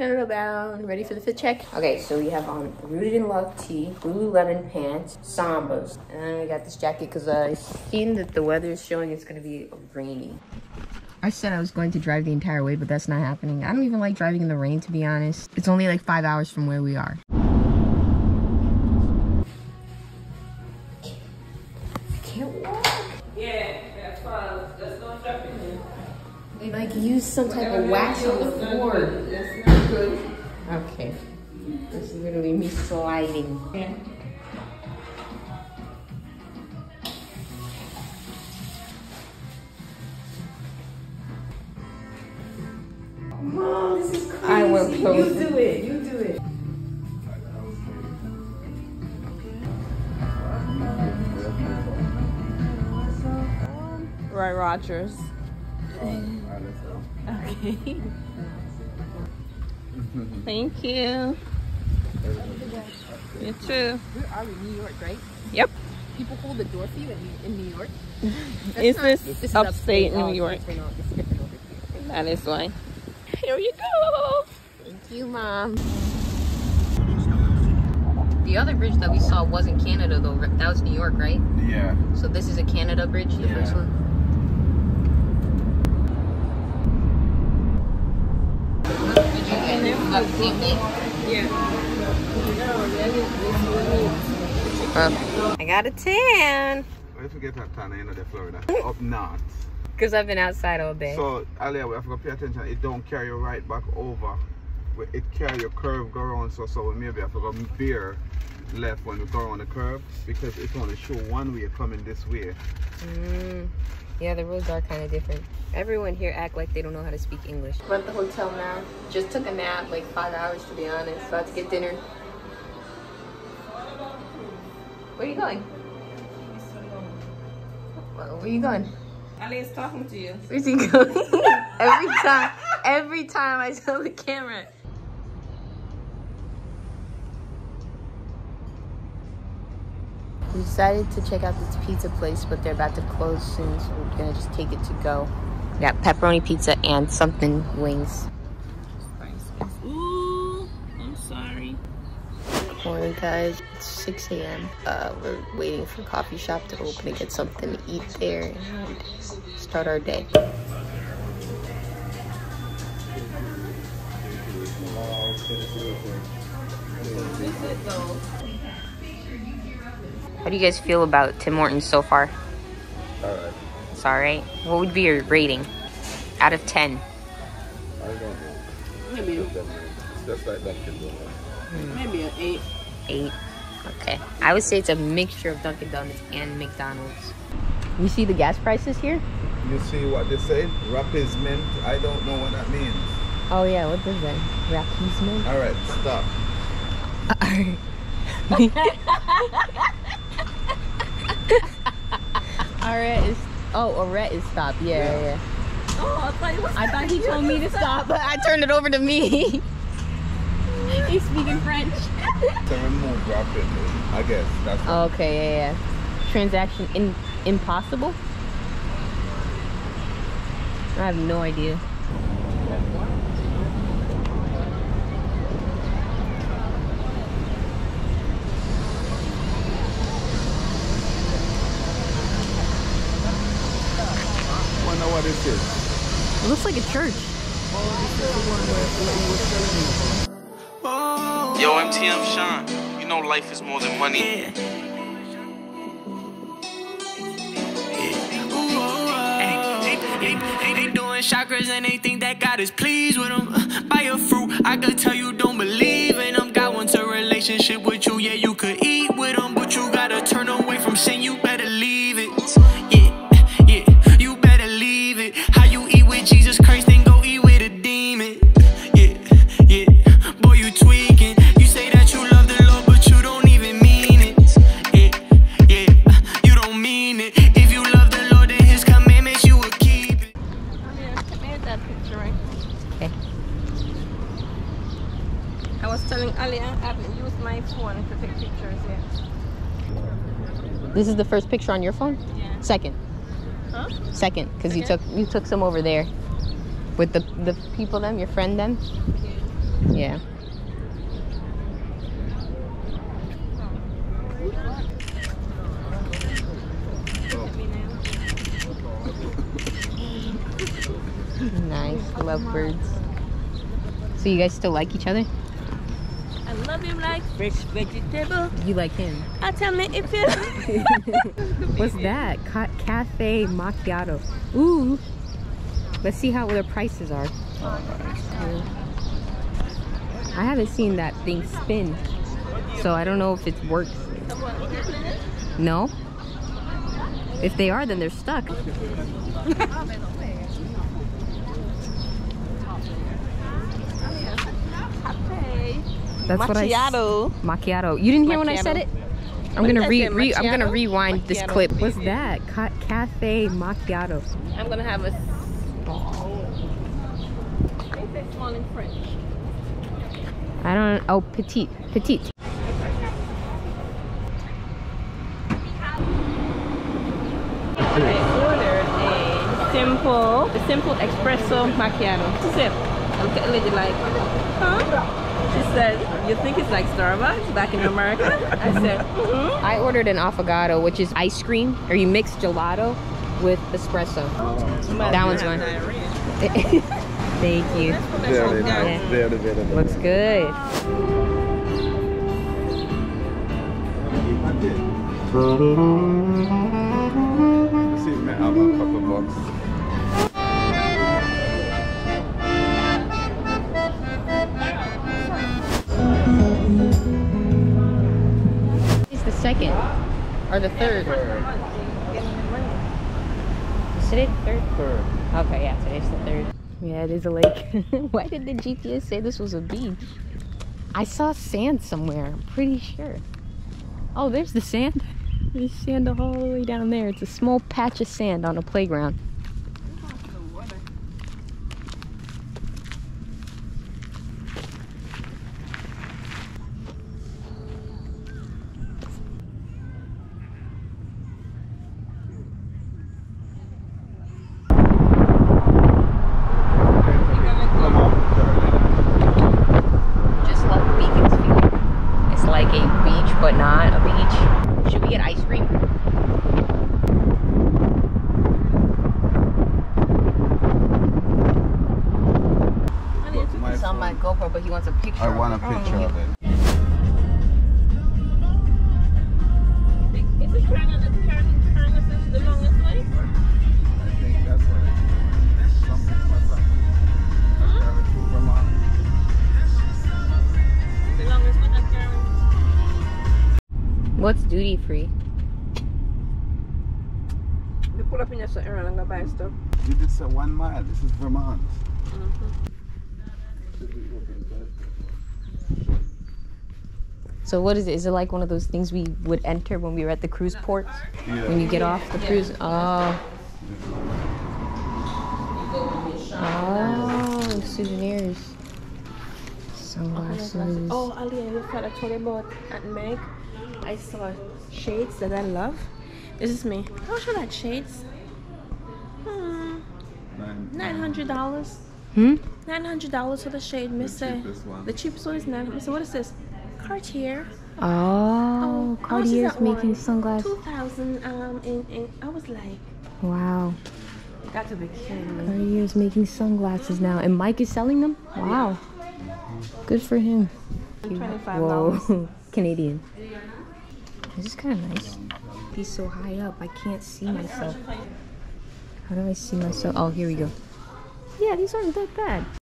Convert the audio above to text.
Canada bound. Ready for the fit check? Okay, so we have on Rooted in Love tee, Lululemon pants, Sambas. And then we got this jacket because I seen that the weather is showing it's going to be rainy. I said I was going to drive the entire way, but that's not happening. I don't even like driving in the rain, to be honest. It's only like five hours from where we are. I can't walk. Yeah, that's fine. Let's go shopping here. They like use some type of wax on the floor. That's not good. Okay. This is literally me sliding. Yeah. Mom, this is crazy. I will You do it. You do it. Roy Rogers. Okay. Mm-hmm. Thank you. You too. We are in New York, right? Yep. People hold the door for you in, in New York. Is this, This is upstate, Oh, New York? different, it's different over here. That is why. Here you go. Thank you, Mom. The other bridge that we saw wasn't Canada, though. That was New York, right? Yeah. So this is a Canada bridge, the Yeah. first one. Did you get the same thing? Yeah. I got a tan. Where if you get a tan in the Florida? Up north. Because I've been outside all day. So, Aliyah, we have to pay attention. It don't carry you right back over. But It carry a curve go around. So, so maybe I forgot go veer left when we go around the curve because it only show one way coming this way. Mm. Yeah, the roads are kind of different. Everyone here act like they don't know how to speak English. We're at the hotel now. Just took a nap, like five hours to be honest. About to get dinner. Where are you going? Where where are you going? Ali is talking to you. Where's he going? every time, every time I tell the camera. We decided to check out this pizza place, but they're about to close soon, so we're gonna just take it to go. We got pepperoni pizza and something wings. Ooh, I'm sorry. Morning, guys. It's 6 a.m. Uh, we're waiting for coffee shop to open to get something to eat there and start our day. How do you guys feel about Tim Hortons so far? Alright. It's alright. What would be your rating out of 10? I don't know. Maybe, It's just like Dunkin' Donuts. Hmm. maybe an eight. Eight. Okay. I would say it's a mixture of Dunkin' Donuts and McDonald's. You see the gas prices here? You see what they say? Rapids mint. I don't know what that means. Oh yeah, what does that? Rappeasement? Alright, stop. Alright is oh Oret is stop. Yeah, yeah. yeah. Oh, I thought it was I thought he told me to stop, but I turned it over to me. He's speaking French. To remove rapid, I guess. That's what okay, yeah, yeah. Transaction in impossible? I have no idea. wonder what this is. It looks like a church. Yo, MTM Sean, you know life is more than money. They, they, they doing chakras and they think that God is pleased with them. Buy a fruit, I could tell you don't believe This is the first picture on your phone? Yeah. Second. Huh? Second, because you took you took some over there with the the people them, your friend them. Yeah. Yeah. Nice, lovebirds. So you guys still like each other? Love him like fresh vegetable. You like him? I tell me if you. What's that? Ca- Cafe macchiato. Ooh. Let's see how the prices are. I haven't seen that thing spin, so I don't know if it works. No. If they are, then they're stuck. That's what I. s- Macchiato. Macchiato. You didn't hear when I said it? I'm What gonna re, re I'm gonna macchiato? rewind this clip. What's that? Ca- Cafe macchiato. I'm gonna have a small. I think say small in French. I don't. Oh, petite, petite. I ordered a simple, a simple espresso macchiato. This is it. I look at the lady like, huh? She said, you think it's like Starbucks back in America? I said, mm-hmm. I ordered an affogato, which is ice cream, or you mix gelato with espresso. That one's mine. Thank you. Very Yeah. nice. Very, very nice. Looks good. See, me have a couple bucks. Second or the third. Is today the third? Third. Okay, yeah, today's the third. Yeah, it is a lake. Why did the GPS say this was a beach? I saw sand somewhere. I'm pretty sure. Oh, there's the sand. There's sand all the way down there. It's a small patch of sand on a playground. Come on, Carolina. Just love Beaconsfield. It's like a beach, but not a beach. Should we get ice cream? My It's on my GoPro, but he wants a picture. I want a it. picture oh. of it what's up? Carolina to Vermont. The longest one at Carolina. What's duty free? You pull up in your errand and go buy stuff. You did say one mile. This is Vermont. Mm-hmm. So what is it? Is it like one of those things we would enter when we were at the cruise port? Yeah. When you get off the yeah. cruise? Oh. Oh, souvenirs. Oh, Sunglasses. Oh, Ali, I looked at, I told you about at Meg. I saw shades that I love. This is me. How much are that shades? Hmm. $900. Hmm? Nine hundred dollars for the shade, Mister. cheapest one. The cheapest one is nine. Mister, what is this? Cartier. Oh, how much is Cartier's making one? sunglasses. Two thousand. Um, in, in I was like, Wow. you got to be kidding me. Cartier's making sunglasses now. And Mike is selling them? Wow. Good for him. Twenty-five dollars. Whoa. Canadian. This is kind of nice. He's so high up, I can't see myself. How do I see myself? Oh, here we go. Yeah, these aren't that bad.